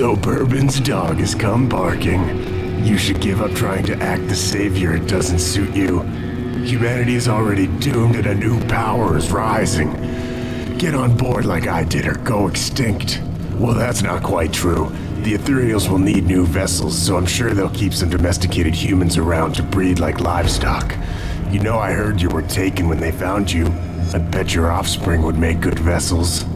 So Bourbon's dog has come barking. You should give up trying to act the savior. It doesn't suit you. Humanity is already doomed and a new power is rising. Get on board like I did or go extinct. Well, that's not quite true. The Ethereals will need new vessels, so I'm sure they'll keep some domesticated humans around to breed like livestock. You know I heard you were taken when they found you. I bet your offspring would make good vessels.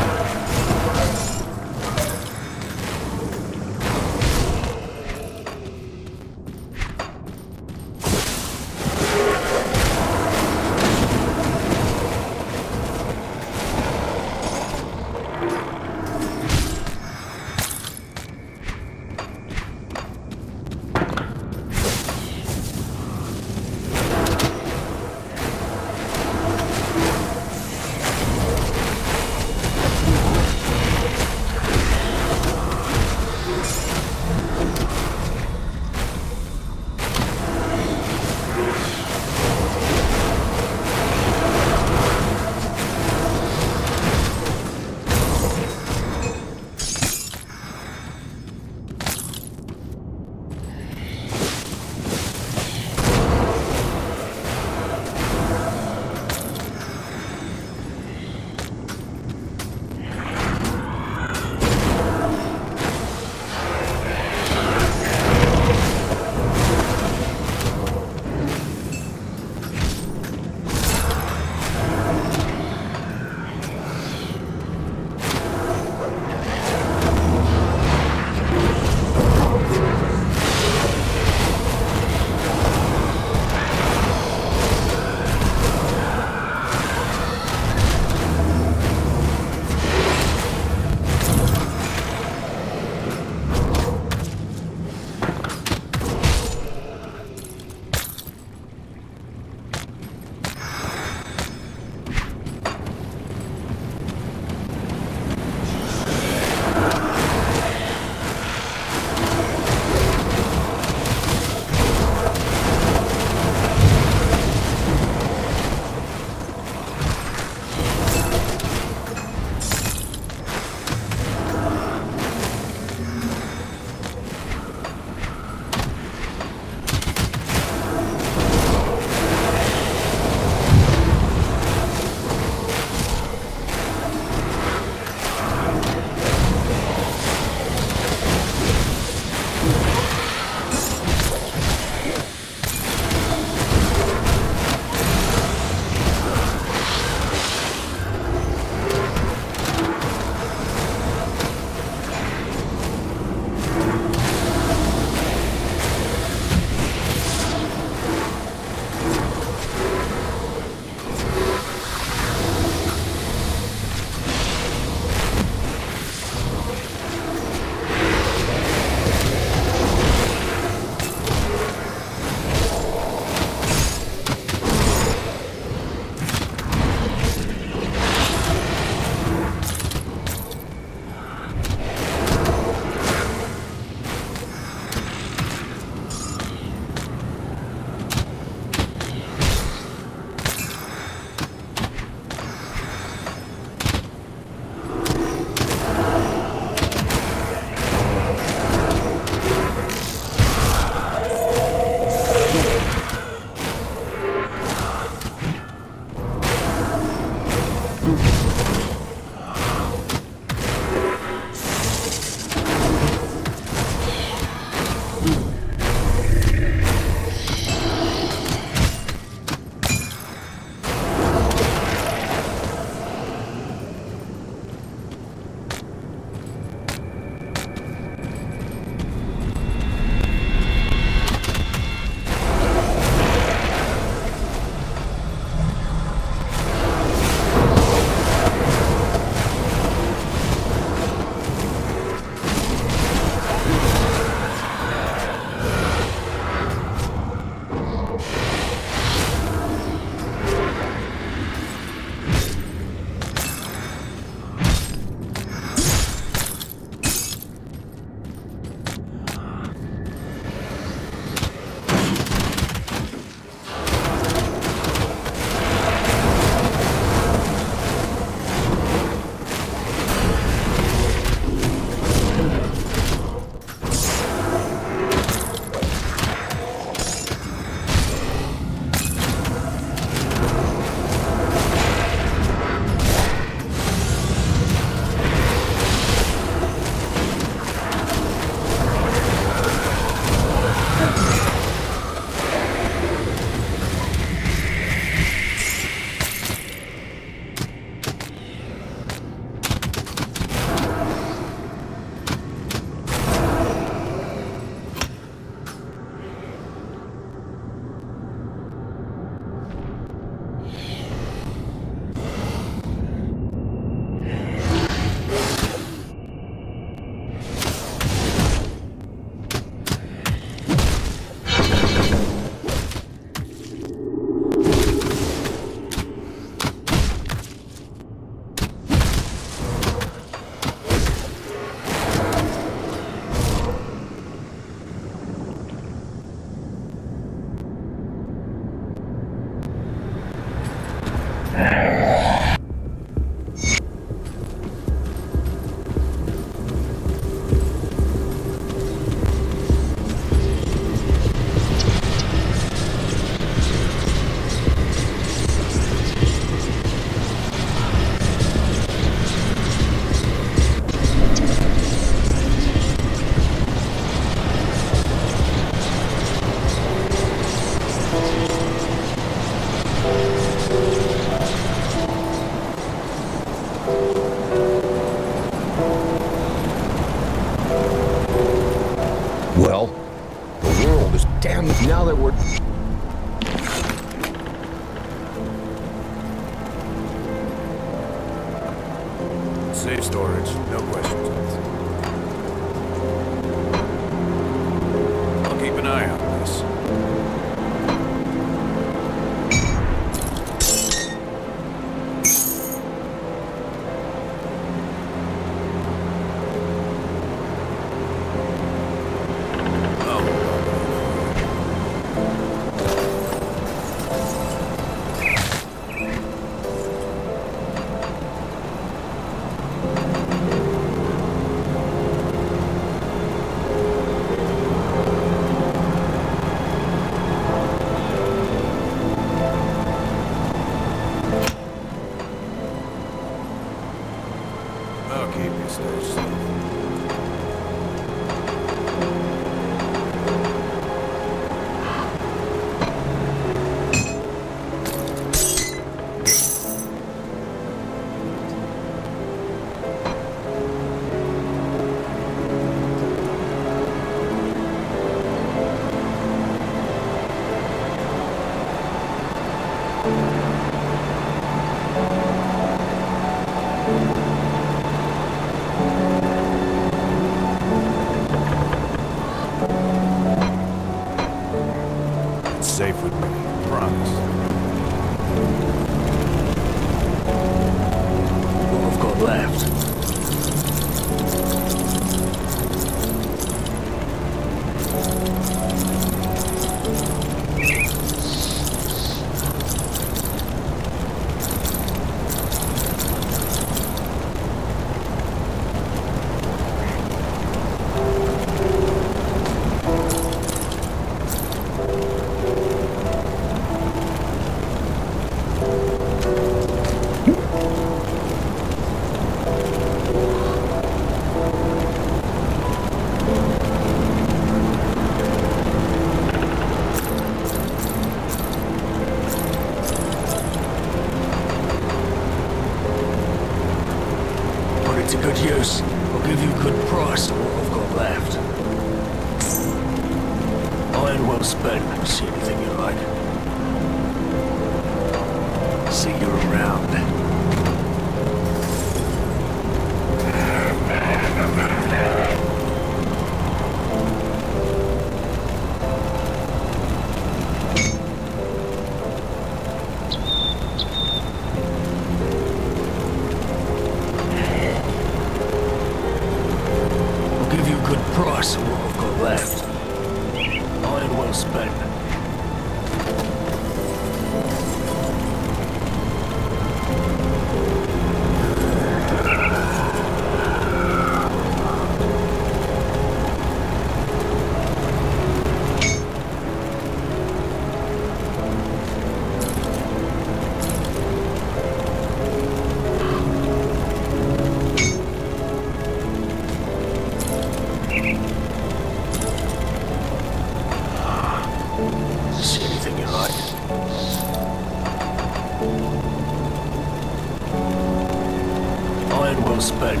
time well spent.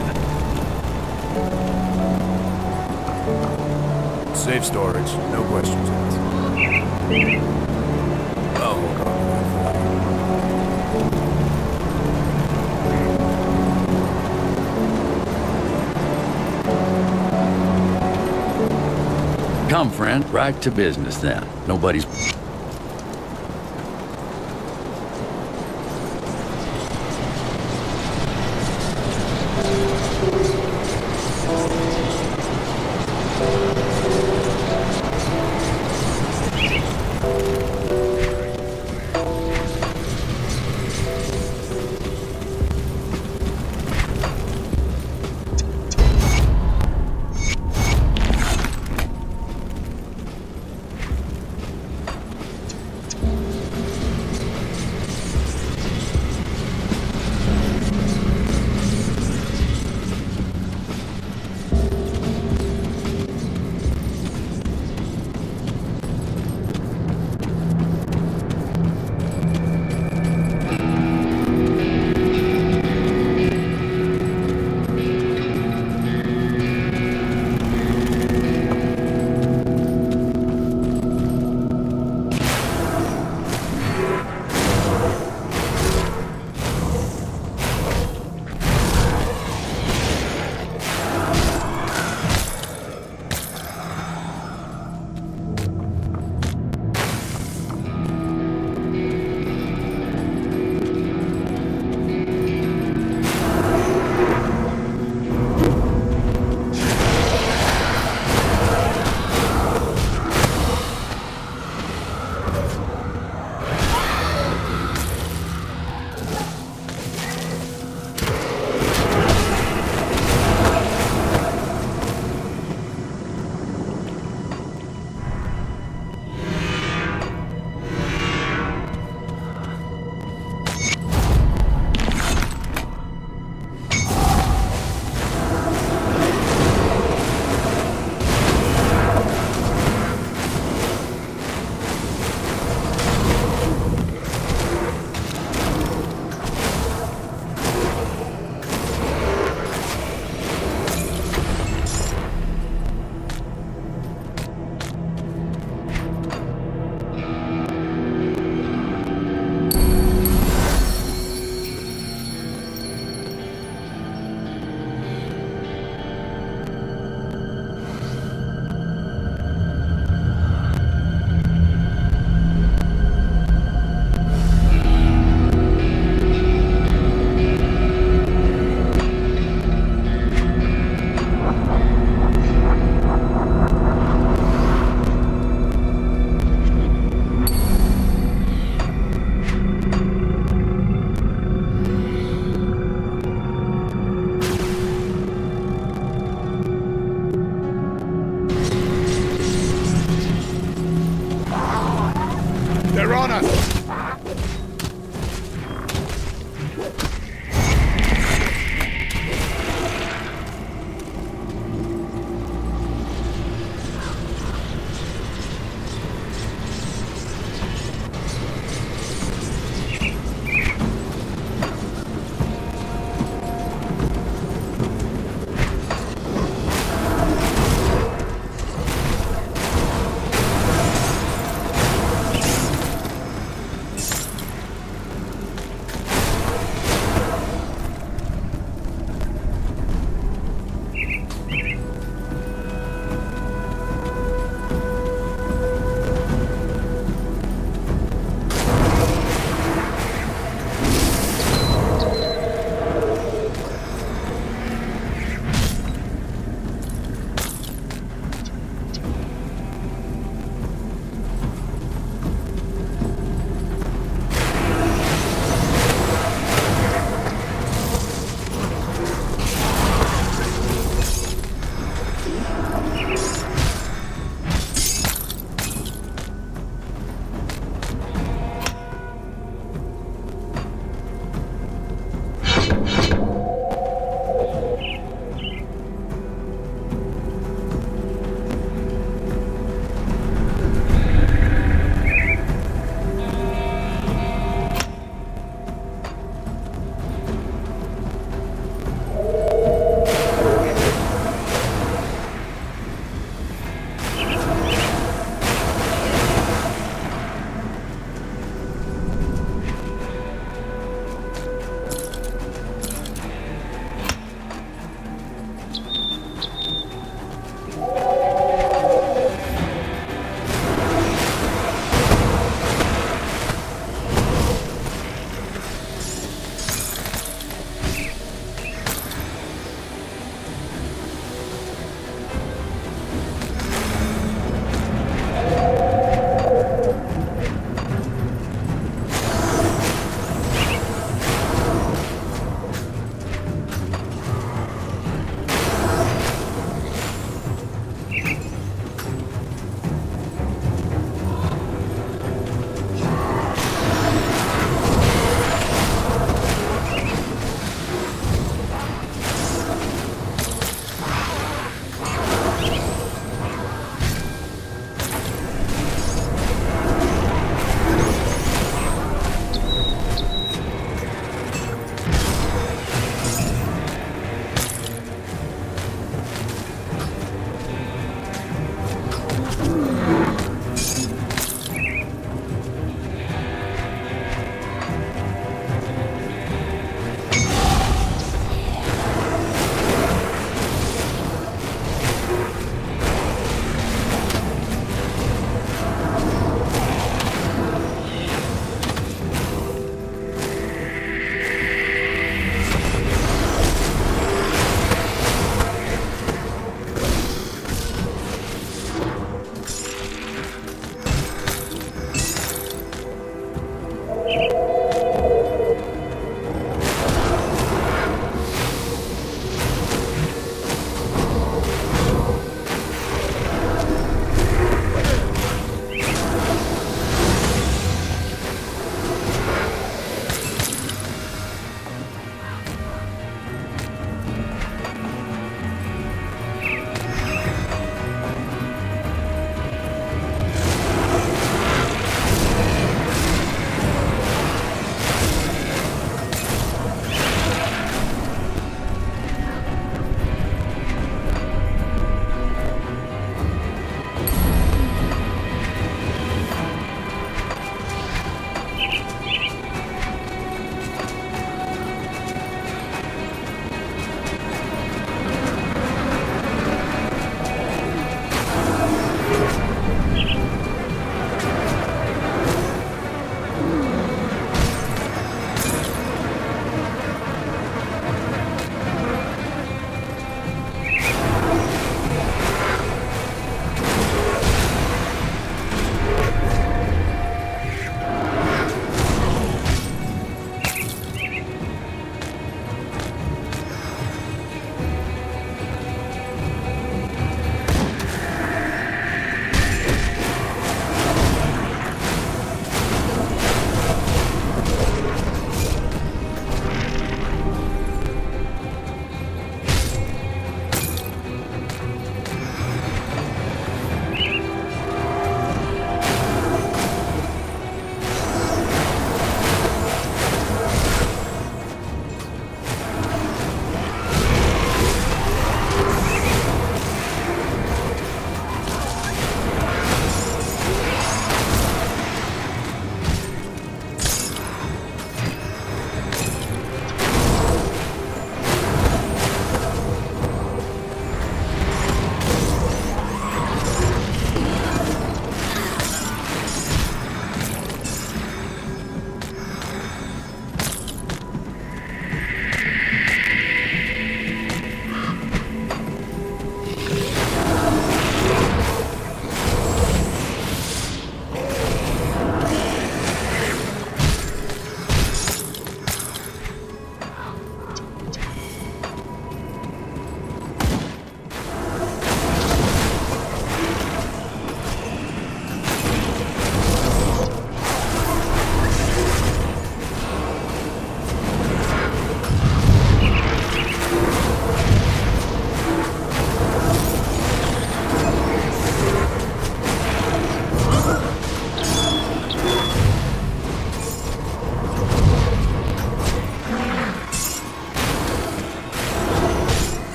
Safe storage, no questions asked. Oh, Come, friend, right to business then. Nobody's...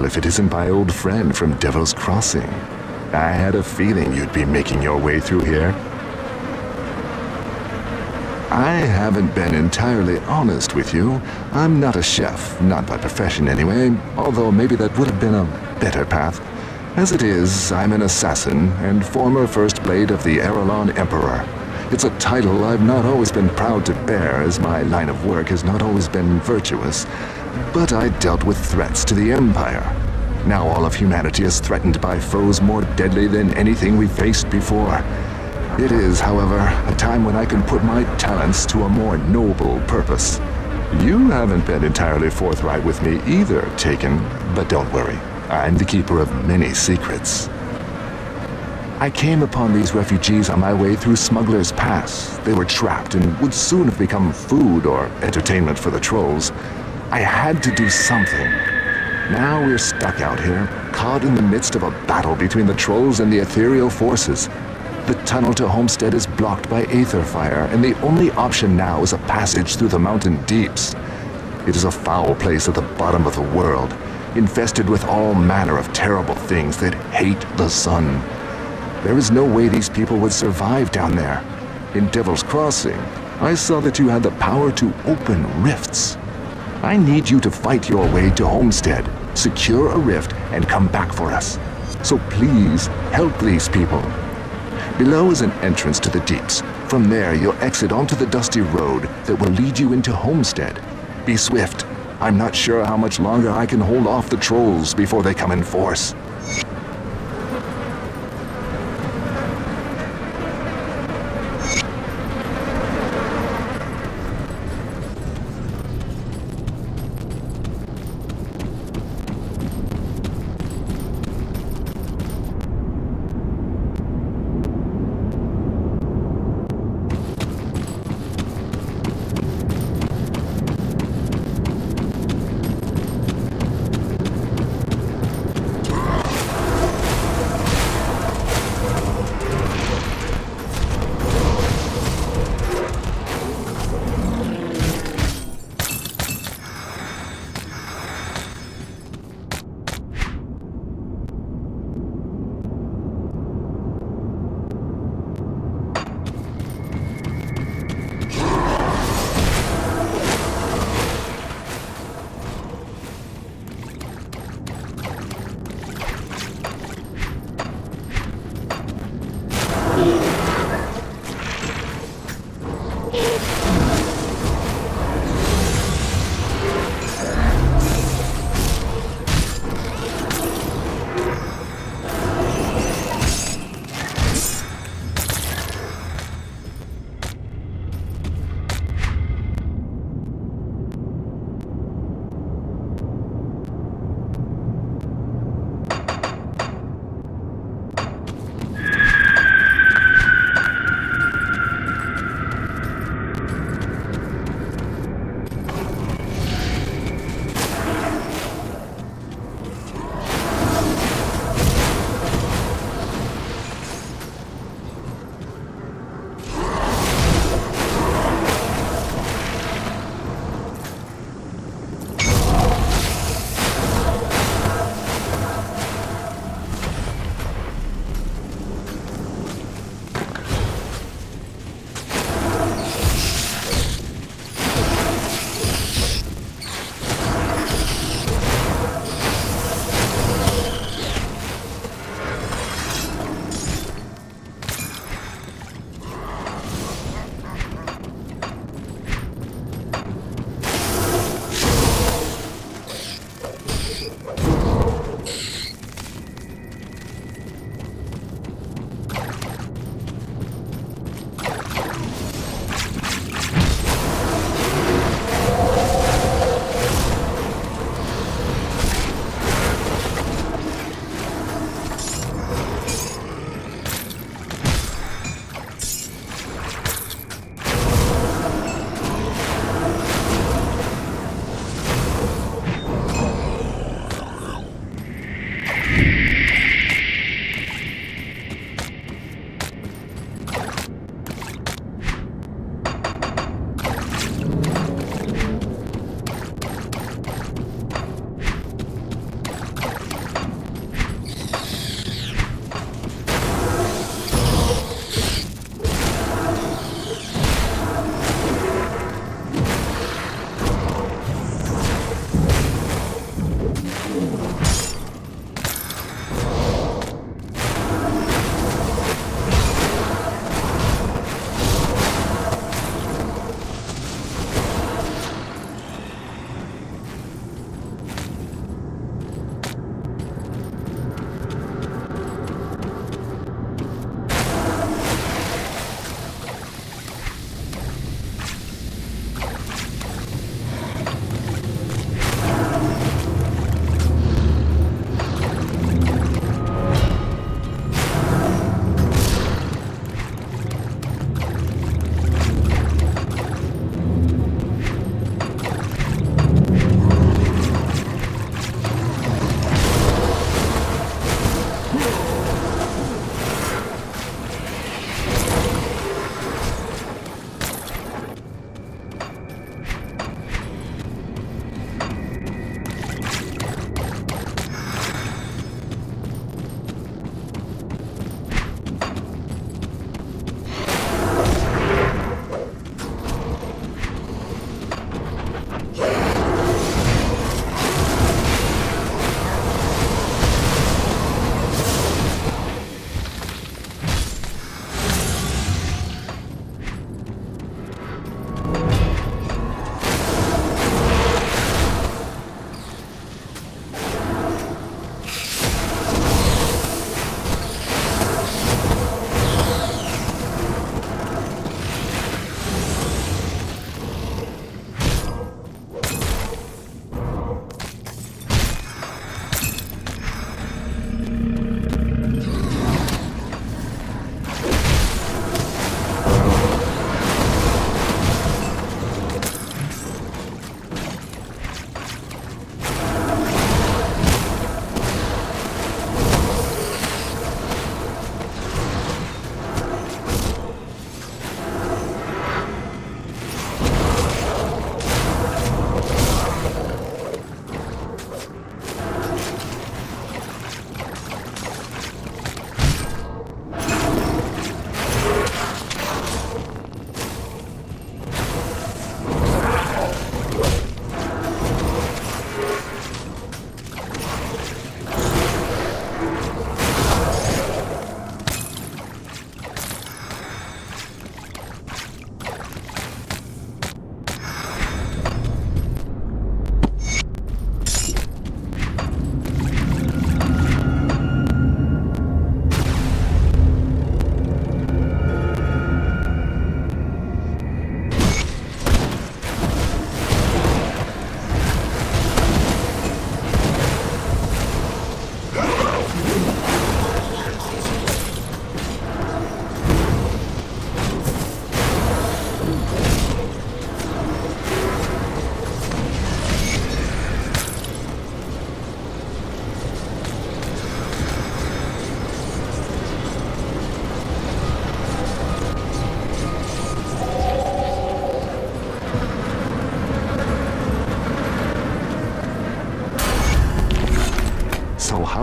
Well, if it isn't my old friend from Devil's Crossing. I had a feeling you'd be making your way through here. I haven't been entirely honest with you. I'm not a chef, not by profession anyway, although maybe that would have been a better path. As it is, I'm an assassin and former First Blade of the Erulan Emperor. It's a title I've not always been proud to bear, as my line of work has not always been virtuous. But I dealt with threats to the Empire. Now all of humanity is threatened by foes more deadly than anything we've faced before. It is, however, a time when I can put my talents to a more noble purpose. You haven't been entirely forthright with me either, Taken, but don't worry. I'm the keeper of many secrets. I came upon these refugees on my way through Smuggler's Pass. They were trapped and would soon have become food or entertainment for the trolls. I had to do something. Now we're stuck out here, caught in the midst of a battle between the trolls and the ethereal forces. The tunnel to Homestead is blocked by aether fire, and the only option now is a passage through the mountain deeps. It is a foul place at the bottom of the world, infested with all manner of terrible things that hate the sun. There is no way these people would survive down there. In Devil's Crossing, I saw that you had the power to open rifts. I need you to fight your way to Homestead, secure a rift, and come back for us. So please, help these people. Below is an entrance to the deeps. From there, you'll exit onto the dusty road that will lead you into Homestead. Be swift. I'm not sure how much longer I can hold off the trolls before they come in force.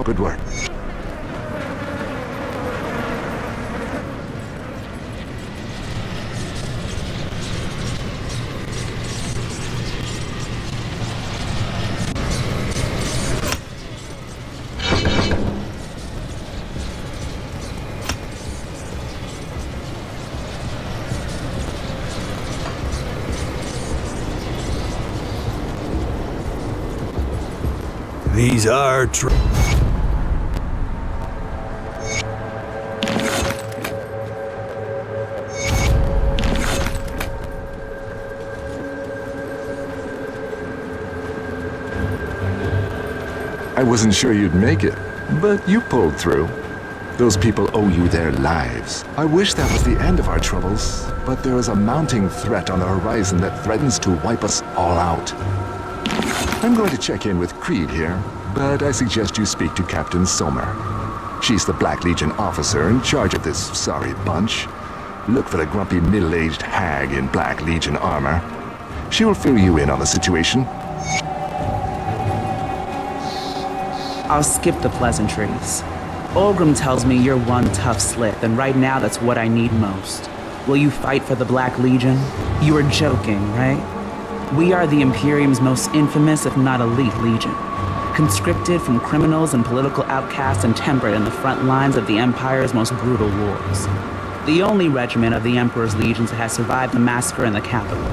Would work. These are tr- wasn't sure you'd make it, but you pulled through. Those people owe you their lives. I wish that was the end of our troubles, but there is a mounting threat on the horizon that threatens to wipe us all out. I'm going to check in with Creed here, but I suggest you speak to Captain Somer. She's the Black Legion officer in charge of this sorry bunch. Look for the grumpy middle-aged hag in Black Legion armor. She will fill you in on the situation I'll skip the pleasantries. Ulgrim tells me you're one tough slip, and right now that's what I need most. Will you fight for the Black Legion? You are joking, right? We are the Imperium's most infamous, if not elite, legion. Conscripted from criminals and political outcasts and tempered in the front lines of the Empire's most brutal wars. The only regiment of the Emperor's legions that has survived the massacre in the capital,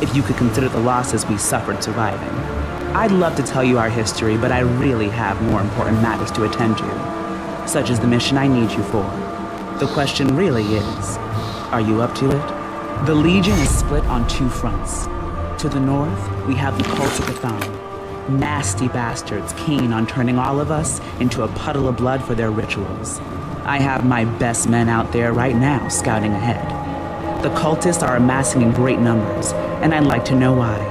if you could consider the losses we suffered surviving. I'd love to tell you our history, but I really have more important matters to attend to, such as the mission I need you for. The question really is, are you up to it? The Legion is split on two fronts. To the north, we have the Cult of the Thumb. Nasty bastards keen on turning all of us into a puddle of blood for their rituals. I have my best men out there right now scouting ahead. The cultists are amassing in great numbers, and I'd like to know why.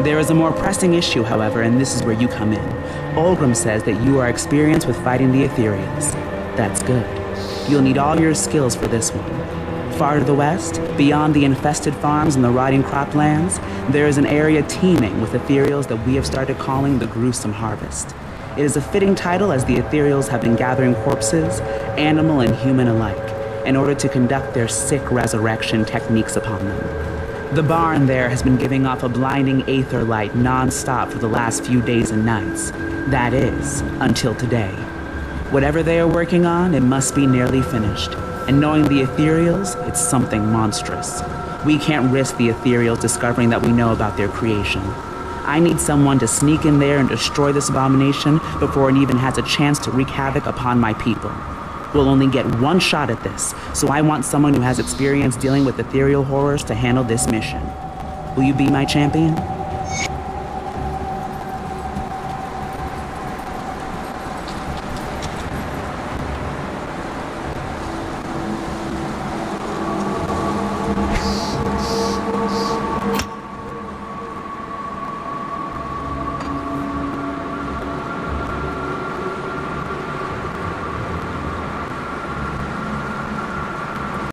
There is a more pressing issue, however, and this is where you come in. Ulgrim says that you are experienced with fighting the Ethereals. That's good. You'll need all your skills for this one. Far to the west, beyond the infested farms and the rotting croplands, there is an area teeming with ethereals that we have started calling the Gruesome Harvest. It is a fitting title as the ethereals have been gathering corpses, animal and human alike, in order to conduct their sick resurrection techniques upon them. The barn there has been giving off a blinding aether light non-stop for the last few days and nights. That is, until today. Whatever they are working on, it must be nearly finished. And knowing the ethereals, it's something monstrous. We can't risk the ethereals discovering that we know about their creation. I need someone to sneak in there and destroy this abomination before it even has a chance to wreak havoc upon my people. We'll only get one shot at this, so I want someone who has experience dealing with ethereal horrors to handle this mission. Will you be my champion?